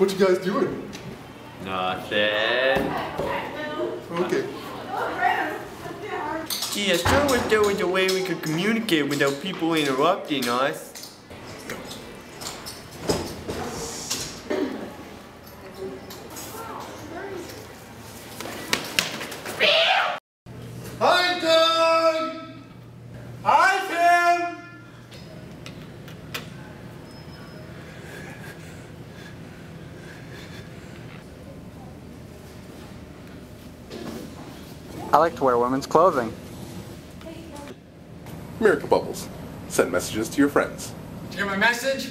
What you guys doing? Nothing. Okay. Gee, I sure wish there was a way we could communicate without people interrupting us. I like to wear women's clothing. Miracle Bubbles. Send messages to your friends. Did you get my message?